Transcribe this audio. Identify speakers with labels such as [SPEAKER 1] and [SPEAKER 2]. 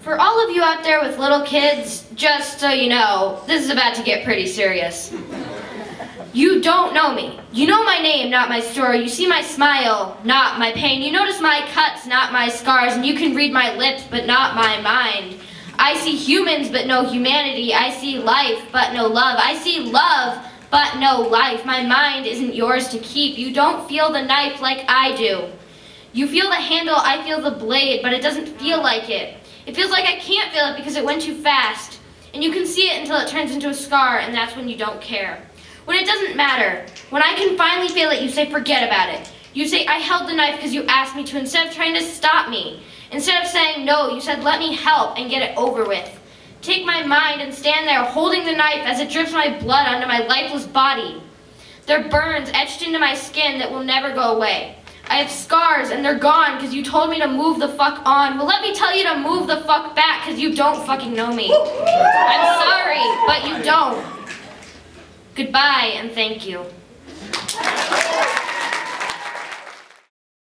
[SPEAKER 1] For all of you out there with little kids, just so you know, this is about to get pretty serious. You don't know me. You know my name, not my story. You see my smile, not my pain. You notice my cuts, not my scars. And you can read my lips, but not my mind. I see humans, but no humanity. I see life, but no love. I see love, but no life. My mind isn't yours to keep. You don't feel the knife like I do. You feel the handle, I feel the blade, but it doesn't feel like it. It feels like I can't feel it because it went too fast. And you can see it until it turns into a scar, and that's when you don't care. When it doesn't matter. When I can finally feel it, you say, forget about it. You say, I held the knife because you asked me to instead of trying to stop me. Instead of saying no, you said, let me help and get it over with. Take my mind and stand there holding the knife as it drips my blood onto my lifeless body. There are burns etched into my skin that will never go away. I have scars and they're gone because you told me to move the fuck on. Well, let me tell you to move the fuck back because you don't fucking know me. I'm sorry, but you don't. Goodbye and thank you.